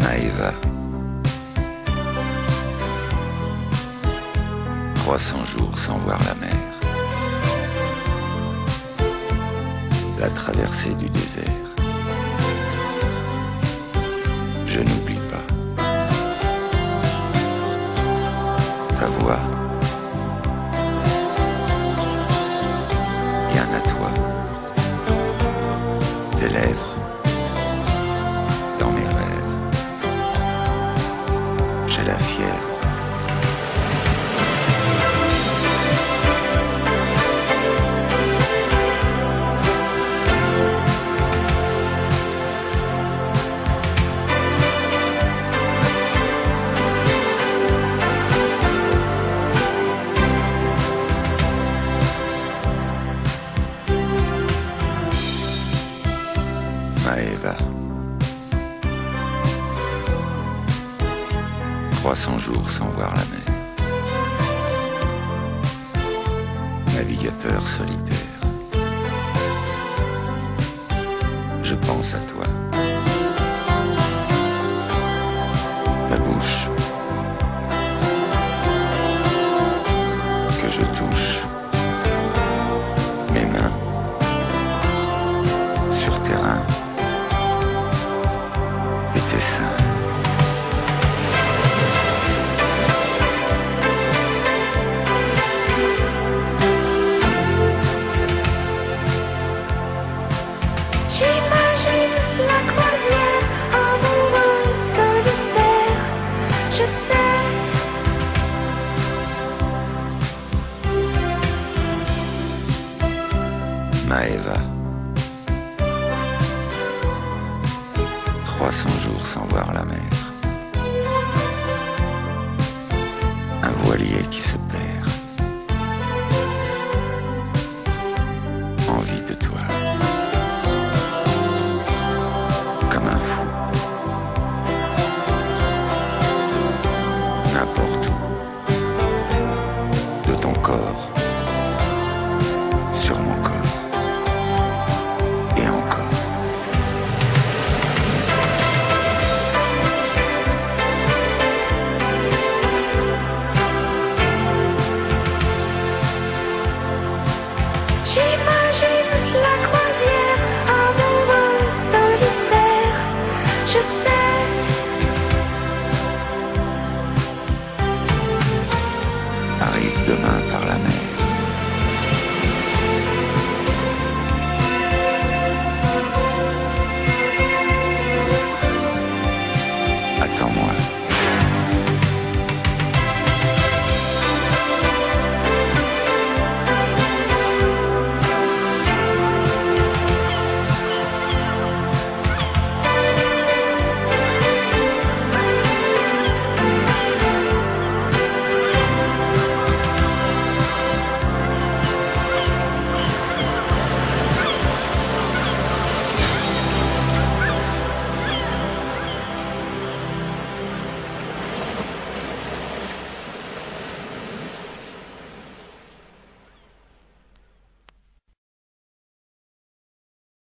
Maëva. 300 jours sans voir la mer. La traversée du désert. Je n'oublie pas. Ta voix. Bien à toi. Tes lèvres. J'ai la. Maëva. 300 jours sans voir la mer. Navigateur solitaire. Je pense à toi. Maëva. 300 jours sans voir la mer. Un voilier qui se perd. cheaper.